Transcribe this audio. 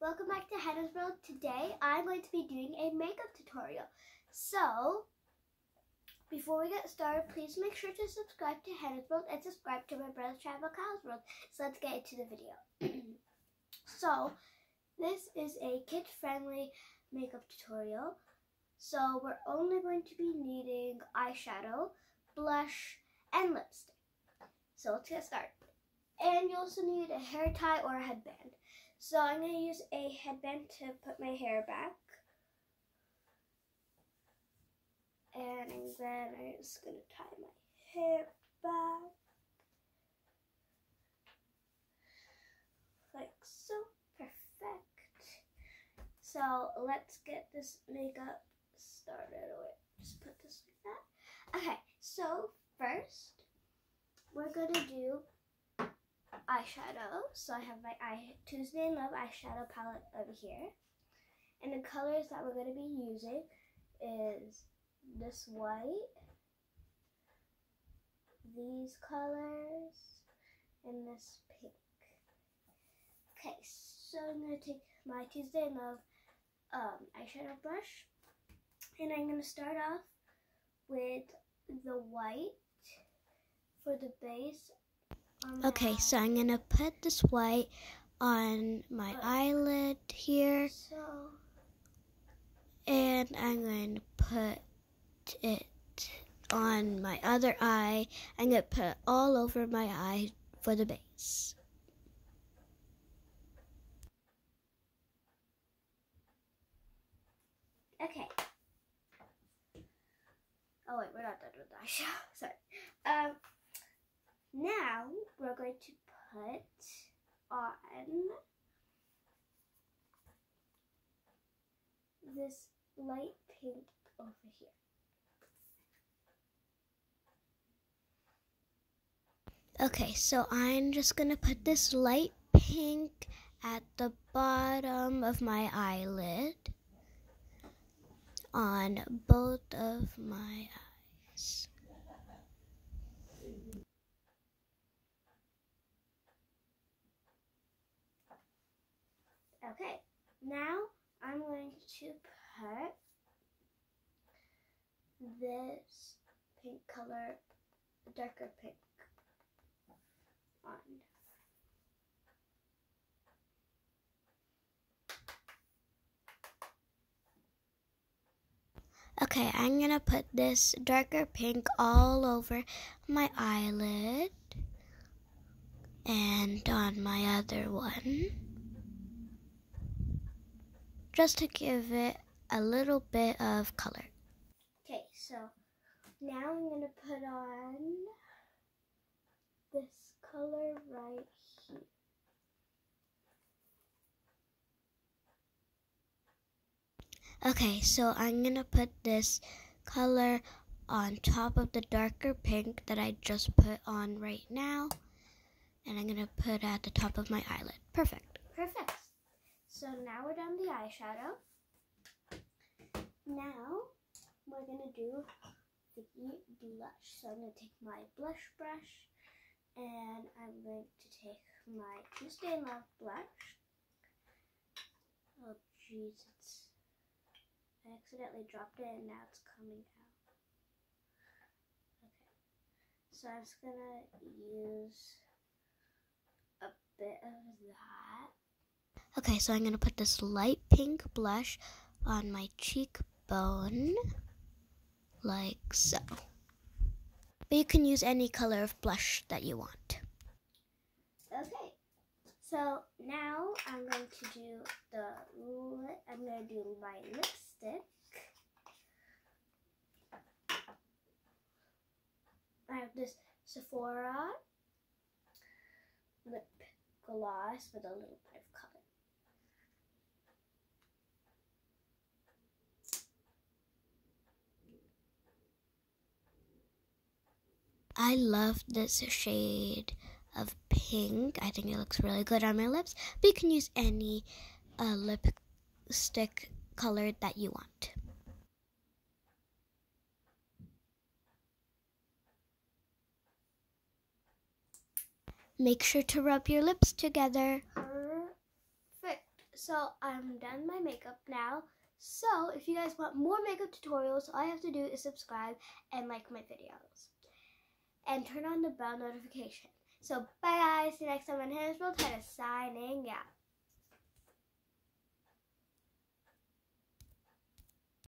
welcome back to Hanna's World. Today I'm going to be doing a makeup tutorial. So, before we get started, please make sure to subscribe to Hanna's World and subscribe to my brother's channel, Kyle's World. So let's get into the video. so, this is a kid-friendly makeup tutorial. So, we're only going to be needing eyeshadow, blush, and lipstick. So let's get started. And you also need a hair tie or a headband. So I'm going to use a headband to put my hair back. And then I'm just going to tie my hair back. Like so. Perfect. So let's get this makeup started. Wait, just put this like that. Okay, so first we're going to do eyeshadow. So I have my eye Tuesday in Love eyeshadow palette over here. And the colors that we're going to be using is this white, these colors, and this pink. Okay, so I'm going to take my Tuesday in Love um, eyeshadow brush. And I'm going to start off with the white for the base Okay, so I'm gonna put this white on my eyelid here. And I'm going to put it on my other eye. I'm going to put it all over my eye for the base. Okay. Oh wait, we're not done with the eyeshadow. Sorry. Um, now we're going to put on this light pink over here. Okay, so I'm just going to put this light pink at the bottom of my eyelid on both of my eyes. Okay, now I'm going to put this pink color, darker pink on. Okay, I'm gonna put this darker pink all over my eyelid and on my other one just to give it a little bit of color. Okay, so now I'm going to put on this color right here. Okay, so I'm going to put this color on top of the darker pink that I just put on right now. And I'm going to put at the top of my eyelid. Perfect. Perfect. So now we're done the eyeshadow. Now we're going to do the blush. So I'm going to take my blush brush and I'm going to take my Tuesday Love blush. Oh jeez, it's I accidentally dropped it and now it's coming out. Okay, so I'm just gonna use a bit of that. Okay, so I'm going to put this light pink blush on my cheekbone, like so. But you can use any color of blush that you want. Okay, so now I'm going to do the, I'm going to do my lipstick. I have this Sephora lip gloss with a little bit of color. I love this shade of pink. I think it looks really good on my lips. But you can use any uh, lipstick color that you want. Make sure to rub your lips together. Perfect. so I'm done my makeup now. So if you guys want more makeup tutorials, all you have to do is subscribe and like my videos. And turn on the bell notification. So bye guys, see you next time on Hanna's World. Hannah signing